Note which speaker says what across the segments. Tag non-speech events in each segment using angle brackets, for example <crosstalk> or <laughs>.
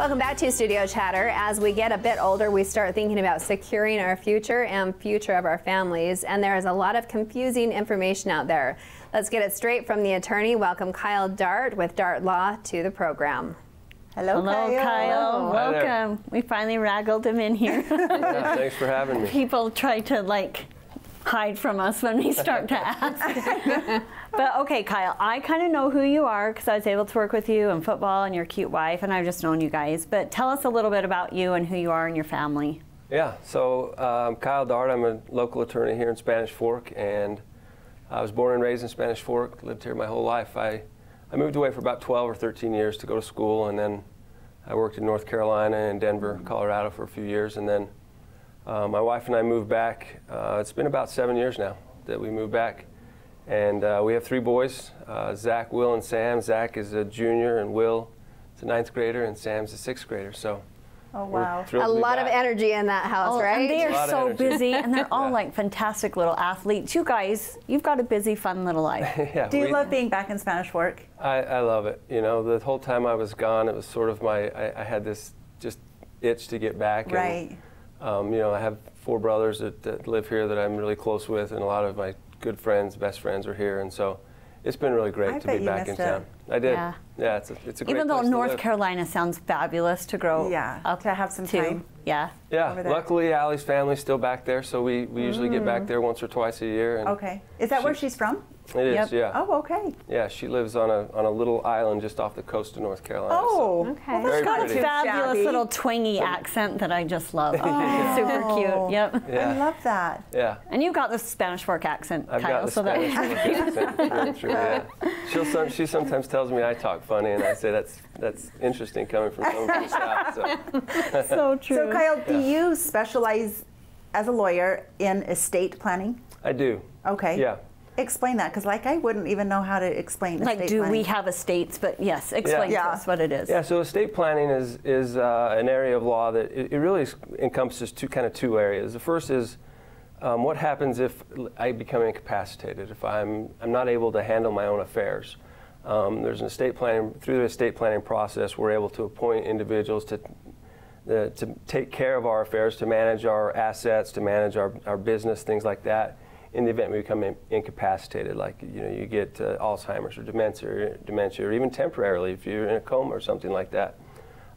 Speaker 1: Welcome back to Studio Chatter. As we get a bit older, we start thinking about securing our future and future of our families, and there is a lot of confusing information out there. Let's get it straight from the attorney. Welcome Kyle Dart with Dart Law to the program.
Speaker 2: Hello,
Speaker 3: Hello,
Speaker 2: Kyle.
Speaker 3: Kyle.
Speaker 4: Hi there.
Speaker 3: Welcome. We finally wraggled him in here.
Speaker 4: Yeah, <laughs> <laughs> thanks for having me.
Speaker 3: People try to like hide from us when we start to <laughs> ask. <laughs> but okay, Kyle, I kind of know who you are because I was able to work with you in football and your cute wife, and I've just known you guys. But tell us a little bit about you and who you are and your family.
Speaker 4: Yeah, so um, Kyle Dart, I'm a local attorney here in Spanish Fork, and I was born and raised in Spanish Fork, lived here my whole life. I, I moved away for about 12 or 13 years to go to school, and then I worked in North Carolina and Denver, Colorado for a few years, and then uh, my wife and I moved back. Uh, it's been about seven years now that we moved back. And uh, we have three boys uh, Zach, Will, and Sam. Zach is a junior, and Will is a ninth grader, and Sam's a sixth grader. So
Speaker 2: Oh, wow.
Speaker 1: A
Speaker 4: to be
Speaker 1: lot of energy in that house,
Speaker 3: Oh,
Speaker 1: right?
Speaker 3: And they are so busy, and they're <laughs> all
Speaker 4: Yeah.
Speaker 3: like fantastic little athletes. You guys, you've got a busy, fun little life. <laughs>
Speaker 4: yeah,
Speaker 2: Do you
Speaker 4: we-
Speaker 2: love being back in Spanish Fork?
Speaker 4: I, I love it. You know, the whole time I was gone, it was sort of my, I, I had this just itch to get back. and,
Speaker 2: Right.
Speaker 4: Um, you know, I have four brothers that, that live here that I'm really close with, and a lot of my good friends, best friends are here. And so it's been really great
Speaker 2: I
Speaker 4: to be back in
Speaker 2: missed it.
Speaker 4: town. I did.
Speaker 3: Yeah.
Speaker 4: Yeah, it's a, it's a great
Speaker 3: Even though
Speaker 4: place to
Speaker 3: North
Speaker 4: live.
Speaker 3: Carolina sounds fabulous to grow
Speaker 2: Yeah,
Speaker 3: up
Speaker 2: to have some
Speaker 3: to.
Speaker 2: time.
Speaker 3: Yeah.
Speaker 4: Yeah, luckily Allie's family's still back there, so we, we usually get back there once or twice a year. And
Speaker 2: Mm. Okay. Is that where she's from?
Speaker 4: It is,
Speaker 3: Yep.
Speaker 4: yeah.
Speaker 2: Oh, okay.
Speaker 4: Yeah, she lives on a, on a little island just off the coast of North Carolina. so-
Speaker 2: Oh,
Speaker 1: Okay.
Speaker 2: well,
Speaker 4: Very
Speaker 2: that's not
Speaker 4: pretty.
Speaker 2: too
Speaker 3: Fabulous
Speaker 2: shabby.
Speaker 3: little twangy accent that I just love. <laughs>
Speaker 2: Oh.
Speaker 3: Super cute. Yep.
Speaker 4: Yeah.
Speaker 2: I love that.
Speaker 4: Yeah.
Speaker 3: And you've got the Spanish fork accent,
Speaker 4: I've
Speaker 3: Kyle.
Speaker 4: got the
Speaker 3: so that
Speaker 4: Spanish <laughs> accent. It's really true, yeah. She'll some, she sometimes tells me I talk funny, and I say that's that's interesting coming from someone from the south. So. <laughs>
Speaker 3: so true.
Speaker 2: So, Kyle, do you specialize as a lawyer in estate planning?
Speaker 4: I do.
Speaker 2: Okay.
Speaker 4: Yeah.
Speaker 2: Explain that, because like I wouldn't even know how to explain
Speaker 3: like, do
Speaker 2: planning.
Speaker 3: we have estates? But yes, explain
Speaker 2: Yeah.
Speaker 3: to us what it is.
Speaker 4: Yeah. So estate planning is is uh, an area of law that it, it really encompasses two kind of two areas. The first is um, what happens if I become incapacitated, if I'm I'm not able to handle my own affairs. Um, there's an estate planning through the estate planning process. We're able to appoint individuals to the, to take care of our affairs, to manage our assets, to manage our, our business, things like that. In the event we become in, incapacitated, like you know, you get uh, Alzheimer's or dementia, or dementia, or even temporarily if you're in a coma or something like that.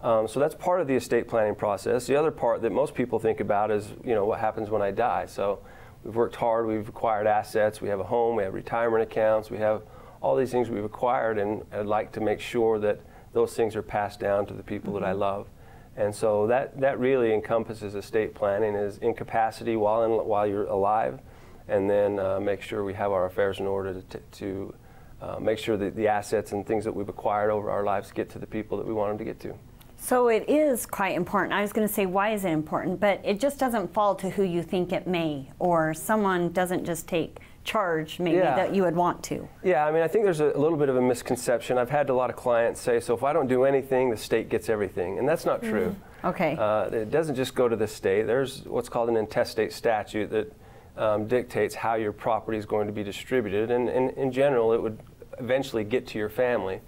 Speaker 4: Um, so that's part of the estate planning process. The other part that most people think about is, you know, what happens when I die. So we've worked hard, we've acquired assets, we have a home, we have retirement accounts, we have all these things we've acquired, and I'd like to make sure that those things are passed down to the people that I love. And so that, that really encompasses estate planning is incapacity while, in, while you're alive, and then uh, make sure we have our affairs in order to, to uh, make sure that the assets and things that we've acquired over our lives get to the people that we want them to get to.
Speaker 3: So it is quite important. I was going to say, why is it important? But it just doesn't fall to who you think it may, or someone doesn't just take charge, maybe
Speaker 4: Yeah.
Speaker 3: that you would want to.
Speaker 4: Yeah, I mean, I think there's a, a little bit of a misconception. I've had a lot of clients say, so if I don't do anything, the state gets everything. And that's not true.
Speaker 3: Okay.
Speaker 4: Uh, it doesn't just go to the state. There's what's called an intestate statute that um, dictates how your property is going to be distributed. And, and in general, it would eventually get to your family.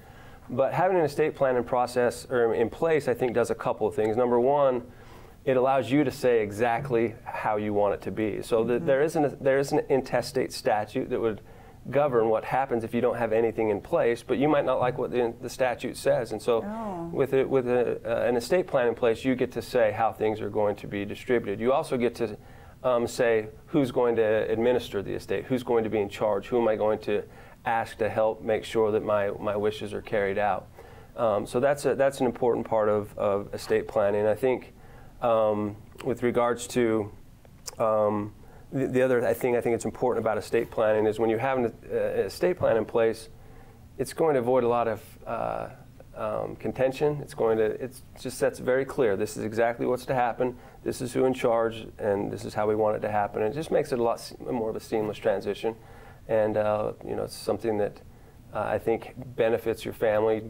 Speaker 4: But having an estate planning process or in place, I think, does a couple of things. Number one, it allows you to say exactly how you want it to be. So that there isn't a, there is an intestate statute that would govern what happens if you don't have anything in place, but you might not like what the, the statute says. And so,
Speaker 2: Oh.
Speaker 4: with a, with a, uh, an estate plan in place, you get to say how things are going to be distributed. You also get to um, say who's going to administer the estate, who's going to be in charge, who am I going to ask to help make sure that my, my wishes are carried out. Um, so that's a, that's an important part of, of estate planning. I think um, with regards to um, the, the other thing I think it's important about estate planning is when you have an uh, estate plan in place, it's going to avoid a lot of uh, um, contention. It's going to it just sets very clear. This is exactly what's to happen. This is who in charge, and this is how we want it to happen. And it just makes it a lot more of a seamless transition, and uh, you know it's something that uh, I think benefits your family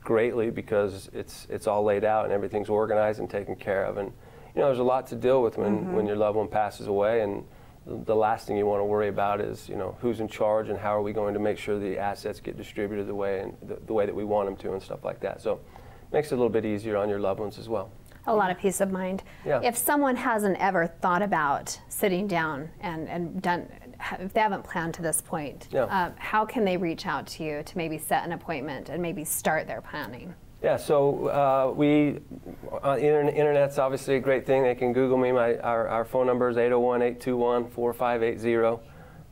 Speaker 4: greatly because it's it's all laid out and everything's organized and taken care of. And you know there's a lot to deal with when when your loved one passes away and the last thing you want to worry about is you know who's in charge and how are we going to make sure the assets get distributed the way and the, the way that we want them to and stuff like that. So makes it a little bit easier on your loved ones as well.
Speaker 1: A lot of peace of mind.
Speaker 4: Yeah.
Speaker 1: If someone hasn't ever thought about sitting down and, and done, if they haven't planned to this point,
Speaker 4: Yeah.
Speaker 1: uh, how can they reach out to you to maybe set an appointment and maybe start their planning?
Speaker 4: Yeah, so uh, we, uh, inter- internet's obviously a great thing. They can Google me. My, our, our phone number is 801 821 4580.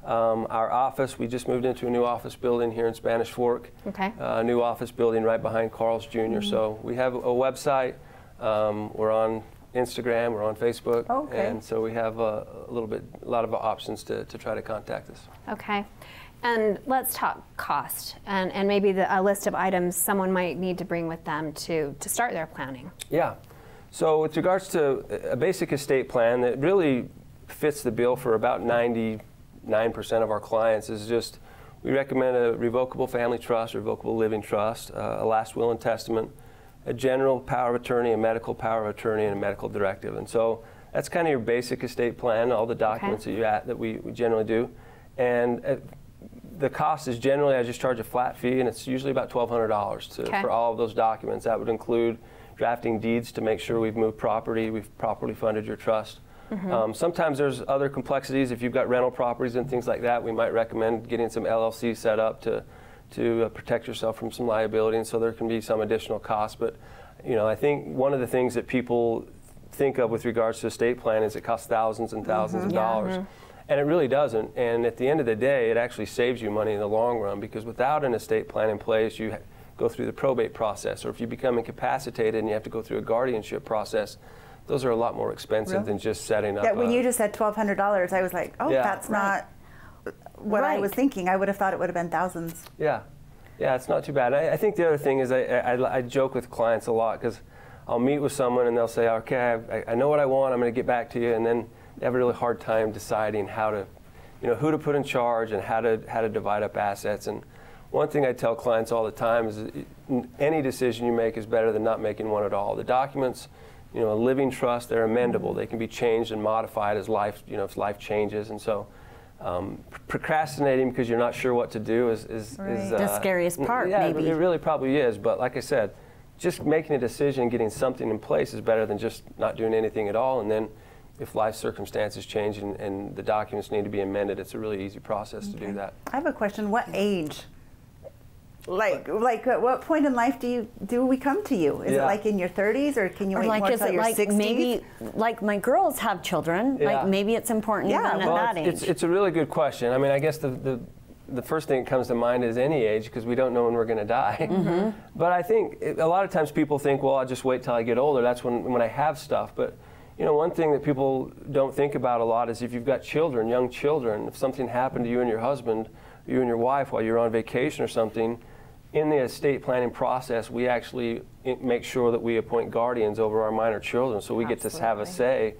Speaker 4: Um, Our office, we just moved into a new office building here in Spanish Fork.
Speaker 1: Okay.
Speaker 4: Uh, new office building right behind Carl's junior So we have a website. Um, we're on Instagram. We're on Facebook.
Speaker 2: Okay.
Speaker 4: And so we have a, a little bit, a lot of options to, to try to contact us.
Speaker 1: Okay. And let's talk cost and, and maybe the, a list of items someone might need to bring with them to, to start their planning.
Speaker 4: Yeah. So with regards to a basic estate plan that really fits the bill for about 99% of our clients is just we recommend a revocable family trust, revocable living trust, uh, a last will and testament, a general power of attorney, a medical power of attorney, and a medical directive. And so that's kind of your basic estate plan, all the documents that you at, that we, we generally do. And uh, the cost is generally I just charge a flat fee, and it's usually about twelve hundred dollars
Speaker 1: Okay.
Speaker 4: for all of those documents. That would include drafting deeds to make sure we've moved property, we've properly funded your trust. Um, sometimes there's other complexities. If you've got rental properties and things like that, we might recommend getting some LLC set up to to uh, protect yourself from some liability, and so there can be some additional costs. But you know, I think one of the things that people think of with regards to estate plan is it costs thousands and 1000s of dollars. And it really doesn't. And at the end of the day, it actually saves you money in the long run because without an estate plan in place, you go through the probate process. Or if you become incapacitated and you have to go through a guardianship process, those are a lot more expensive
Speaker 2: Really?
Speaker 4: than just setting up.
Speaker 2: Yeah, when
Speaker 4: a-
Speaker 2: you just said twelve hundred dollars, I was like, oh,
Speaker 4: Yeah.
Speaker 2: that's not what I was thinking. I would have thought it would have been thousands.
Speaker 4: Yeah, yeah, it's not too bad. I, I think the other thing is I, I, I joke with clients a lot because I'll meet with someone and they'll say, okay, I, I know what I want, I'm going to get back to you, and then they have a really hard time deciding how to, you know, who to put in charge and how to how to divide up assets. And one thing I tell clients all the time is any decision you make is better than not making one at all. The documents. You know, a living trust, they're amendable. Mm-hmm. They can be changed and modified as life, you know, if life changes. And so, um, procrastinating because you're not sure what to do is, is,
Speaker 2: Right.
Speaker 4: is
Speaker 3: The scariest part,
Speaker 4: yeah,
Speaker 3: maybe.
Speaker 4: it really probably is. But like I said, just making a decision, getting something in place is better than just not doing anything at all. And then, if life circumstances change and, and the documents need to be amended, it's a really easy process to do that.
Speaker 2: I have a question. What age? Like, like, at what point in life do you do we come to you? Is it like in your 30s, or can you
Speaker 3: Or
Speaker 2: wait
Speaker 3: like,
Speaker 2: more
Speaker 3: is it
Speaker 2: your
Speaker 3: like
Speaker 2: 60s?
Speaker 3: maybe like my girls have children?
Speaker 4: Yeah.
Speaker 3: Like maybe it's important
Speaker 2: Yeah,
Speaker 3: even
Speaker 4: well,
Speaker 3: at that age.
Speaker 4: it's, it's, it's a really good question. I mean, I guess the, the, the first thing that comes to mind is any age because we don't know when we're going to die.
Speaker 3: Mm-hmm. <laughs>
Speaker 4: But I think it, a lot of times people think, well, I'll just wait till I get older. That's when, when I have stuff. But you know, one thing that people don't think about a lot is if you've got children, young children, if something happened to you and your husband, you and your wife while you're on vacation or something, in the estate planning process, we actually make sure that we appoint guardians over our minor children, so we get to have a say.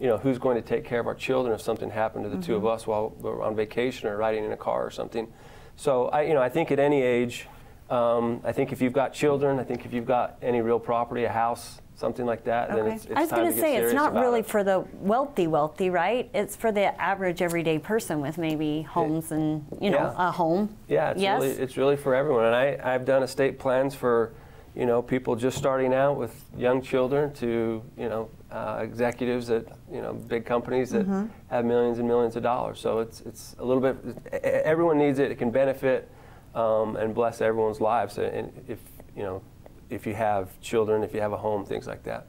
Speaker 4: You know, who's going to take care of our children if something happened to the two of
Speaker 3: Mm-hmm.
Speaker 4: us while we're on vacation or riding in a car or something. So I, you know, I think at any age, um, I think if you've got children, I think if you've got any real property, a house, something like that, then
Speaker 2: Okay.
Speaker 4: it's, it's
Speaker 3: I was going
Speaker 4: to
Speaker 3: say it's not really
Speaker 4: it.
Speaker 3: for the wealthy, wealthy, right? It's for the average everyday person with maybe homes and you know
Speaker 4: Yeah.
Speaker 3: a home.
Speaker 4: Yeah, it's
Speaker 3: yes.
Speaker 4: really it's really for everyone. And I, I've done estate plans for, you know, people just starting out with young children to, you know, uh, executives at, you know, big companies that
Speaker 3: Mm-hmm.
Speaker 4: have millions and millions of dollars. So it's it's a little bit. Everyone needs it. It can benefit um, and bless everyone's lives. And if you know, if you have children, if you have a home, things like that.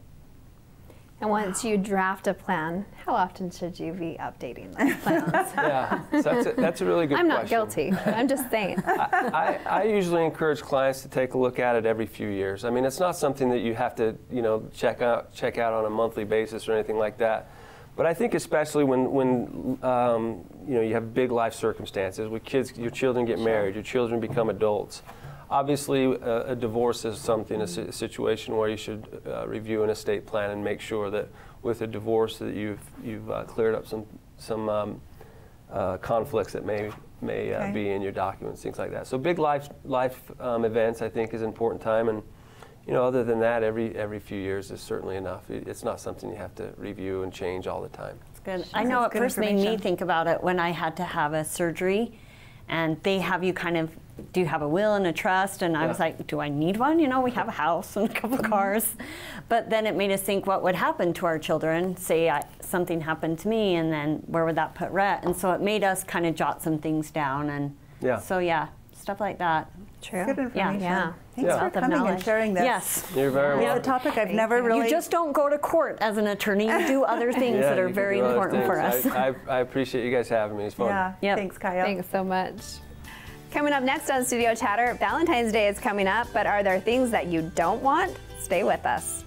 Speaker 1: And once you draft a plan, how often should you be updating those <laughs> plans?
Speaker 4: Yeah, so that's a, that's a really good
Speaker 1: I'm not
Speaker 4: question.
Speaker 1: guilty. I'm just saying. <laughs>
Speaker 4: I, I usually encourage clients to take a look at it every few years. I mean, it's not something that you have to, you know, check out check out on a monthly basis or anything like that. But I think especially when when um, you know you have big life circumstances, with kids, your children get married, your children become adults. Obviously, a, a divorce is something, a, si- a situation where you should uh, review an estate plan and make sure that with a divorce that you've you've uh, cleared up some some um, uh, conflicts that may may uh,
Speaker 2: Okay.
Speaker 4: be in your documents, things like that. So big life life um, events, I think, is an important time, and you know, other than that, every every few years is certainly enough. It, it's not something you have to review and change all the time.
Speaker 3: It's good. I
Speaker 2: That's
Speaker 3: know it
Speaker 2: good
Speaker 3: first made me think about it when I had to have a surgery, and they have you kind of do you have a will and a trust? And I was like, do I need one? You know, we have a house and a couple mm-hmm. cars. But then it made us think what would happen to our children. Say I, something happened to me, and then where would that put Rhett? And so it made us kind of jot some things down. And
Speaker 4: Yeah.
Speaker 3: so, yeah, stuff like that.
Speaker 1: True.
Speaker 2: Good information.
Speaker 1: Yeah.
Speaker 2: Thanks
Speaker 4: Yeah.
Speaker 2: for
Speaker 3: Wealth of
Speaker 2: coming and sharing this.
Speaker 3: Yes.
Speaker 4: You're very
Speaker 2: It's a
Speaker 4: welcome.
Speaker 2: topic I've never really.
Speaker 3: You just don't go to court as an attorney. You do other <laughs> things
Speaker 4: Yeah,
Speaker 3: that are very
Speaker 4: do other
Speaker 3: important for us.
Speaker 4: I, I, I appreciate you guys having me. It's fun.
Speaker 2: Yeah.
Speaker 3: Yep.
Speaker 2: Thanks, Kyle.
Speaker 1: Thanks so much. Coming up next on Studio Chatter, Valentine's Day is coming up, but are there things that you don't want? Stay with us.